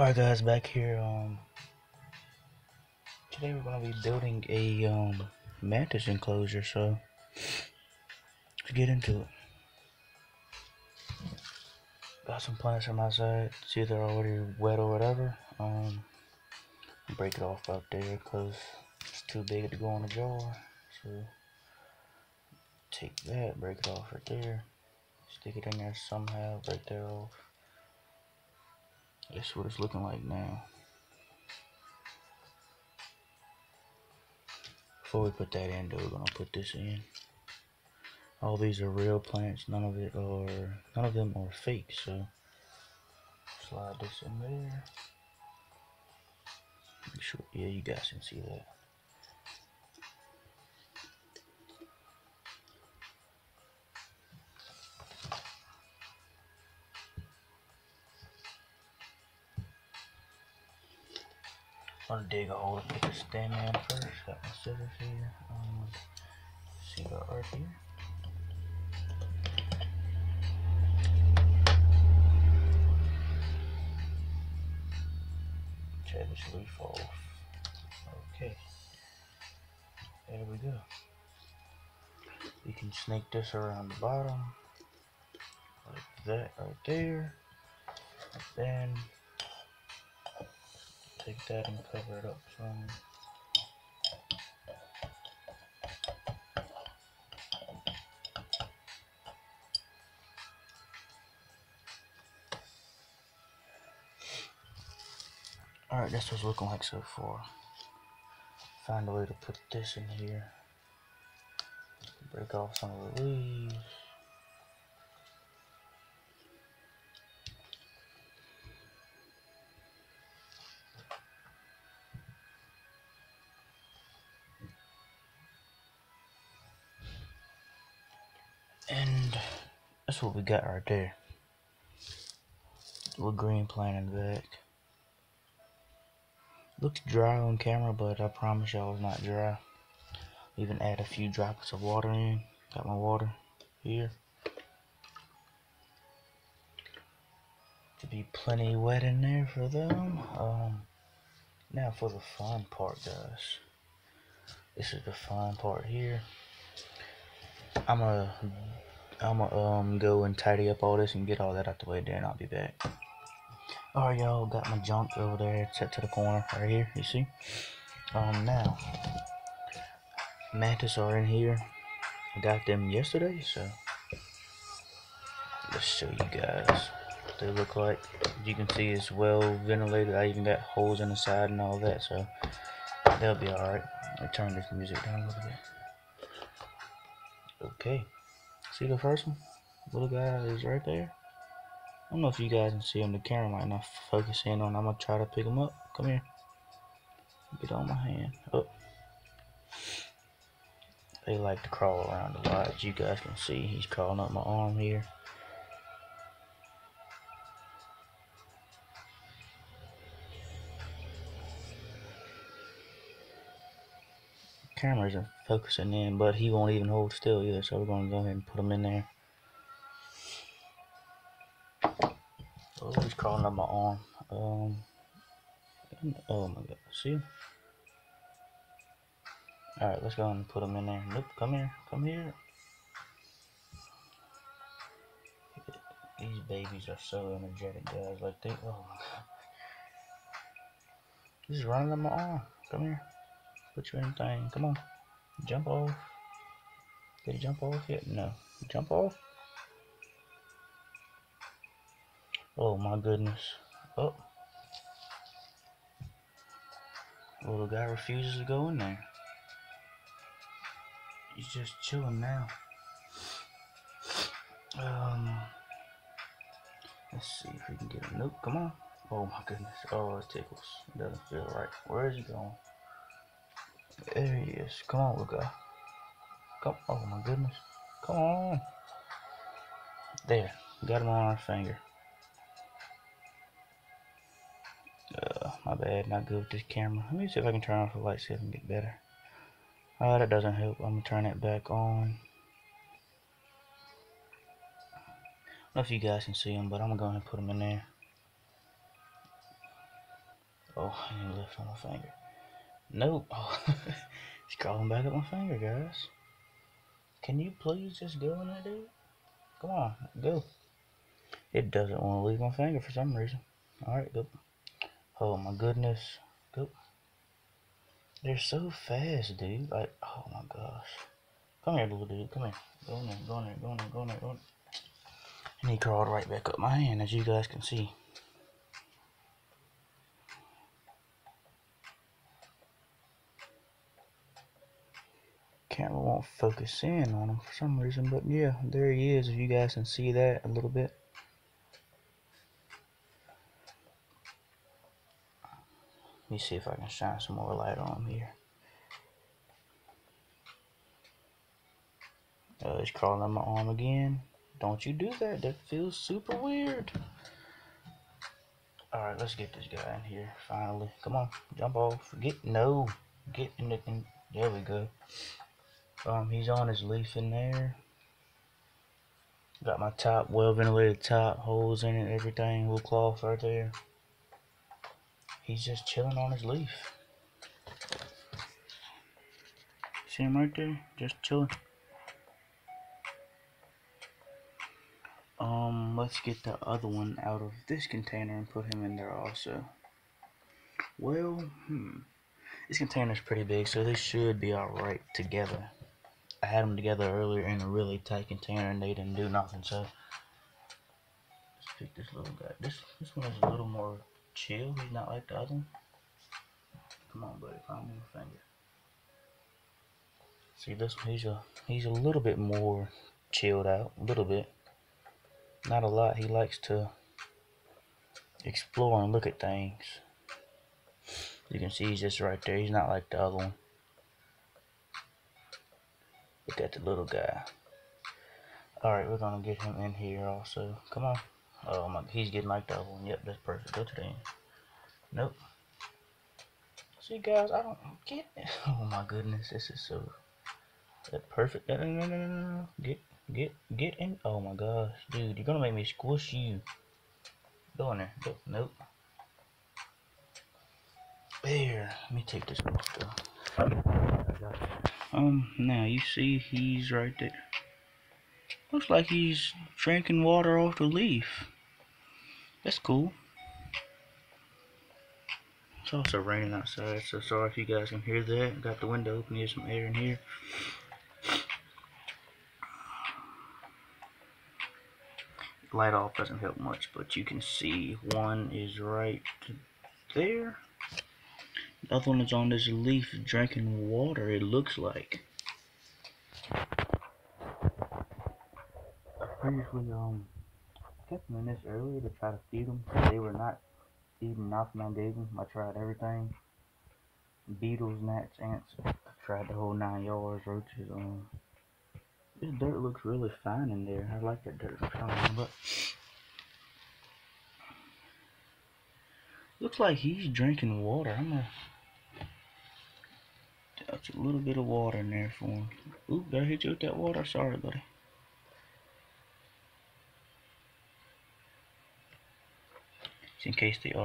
Alright guys, back here, um, today we're going to be building a, um, mantis enclosure, so, let's get into it. Got some plants from outside, see they're already wet or whatever, um, break it off up there, because it's too big to go in a jar, so, take that, break it off right there, stick it in there somehow, break that off. That's what it's looking like now. Before we put that in, though, we're gonna put this in. All these are real plants. None of it are. None of them are fake. So slide this in there. Make sure. Yeah, you guys can see that. Dig a hole to put the stem in first. Got my scissors here. Um, see that right here. Tear this leaf off. Okay. There we go. You can snake this around the bottom. Like that right there. And then take that and cover it up some. Alright, that's what's looking like so far. Find a way to put this in here. Break off some of the leaves. That's what we got right there. Little green plant in the back. Looks dry on camera, but I promise y'all it's not dry. Even add a few droplets of water in. Got my water here. To be plenty wet in there for them. Um, now for the fun part, guys. This is the fun part here. I'm gonna I'm gonna um go and tidy up all this and get all that out the way then I'll be back. Alright y'all got my junk over there set to the corner right here, you see? Um now mantis are in here. I got them yesterday, so let's show you guys what they look like. You can see it's well ventilated. I even got holes in the side and all that, so they'll be alright. Let me turn this music down a little bit. Okay. See the first one? Little guy is right there. I don't know if you guys can see him. The camera might not focus in on. I'm gonna try to pick him up. Come here. Get on my hand. Oh. They like to crawl around a lot. As you guys can see, he's crawling up my arm here. Camera isn't focusing in, but he won't even hold still either, so we're going to go ahead and put him in there. Oh, he's crawling up my arm. Um, oh my god, see? Alright, let's go ahead and put him in there. Nope, come here, come here. These babies are so energetic, guys. Like, they, oh my god. He's running up my arm. Come here. Put you in thing. Come on. Jump off. Did he jump off yet? No. Jump off. Oh my goodness. Oh. Little guy refuses to go in there. He's just chilling now. Um. Let's see if we can get him. Nope. Come on. Oh my goodness. Oh, it tickles. It doesn't feel right. Where is he going? There he is. Come on, Luca. Come. Oh my goodness. Come on. There. Got him on our finger. Uh, my bad. Not good with this camera. Let me see if I can turn off the light. See if I can get better. Oh, that doesn't help. I'm gonna turn it back on. I don't know if you guys can see him, but I'm gonna go and put him in there. Oh, I need to lift on my finger. Nope. It's crawling back up my finger, guys. Can you please just go in there, dude? Come on, go. It doesn't want to leave my finger for some reason. Alright, go. Oh my goodness. Go. They're so fast, dude. Like, oh my gosh. Come here, little dude. Come here. Go in there, go in there, go in there, go in there, go in there. And he crawled right back up my hand, as you guys can see. Camera won't focus in on him for some reason, but yeah, there he is. If you guys can see that a little bit. Let me see if I can shine some more light on him here. Uh, he's crawling on my arm again. Don't you do that. That feels super weird. Alright, let's get this guy in here, finally. Come on, jump off. Get, no. Get in the, in, there we go. Um, he's on his leaf in there. Got my top, well ventilated top, holes in it, everything, little cloth right there. He's just chilling on his leaf. See him right there? Just chilling. Um, let's get the other one out of this container and put him in there also. Well, hmm. This container's pretty big, so they should be alright together. I had them together earlier in a really tight container and they didn't do nothing, so let's pick this little guy. This this one is a little more chill. He's not like the other one. Come on, buddy, find me a finger. See this one, he's a he's a little bit more chilled out, a little bit. Not a lot. He likes to explore and look at things. You can see he's just right there. He's not like the other one. At the little guy. Alright, we're gonna get him in here also. Come on. Oh my he's getting like other one. Yep, that's perfect. Go to the end. Nope. See guys, I don't get it. Oh my goodness, this is so that perfect. No, no, no, no. Get Get get in. Oh my gosh, dude, you're gonna make me squish you. Go in there. Go. Nope. There. Let me take this off though. Um, now you see he's right there. Looks like he's drinking water off the leaf. That's cool. It's also raining outside, so sorry if you guys can hear that. Got the window open, Here's some air in here. light off doesn't help much, but you can see one is right there. The other one is on this leaf drinking water, it looks like. I previously um kept them in this earlier to try to feed them. They were not eating nothing I gave them. I tried everything. Beetles, gnats, ants. I tried the whole nine yards, roaches, um this dirt looks really fine in there. I like that dirt fine, but looks like he's drinking water. I'm gonna touch a little bit of water in there for him. Ooh, did I hit you with that water? Sorry, buddy. Just in case they are.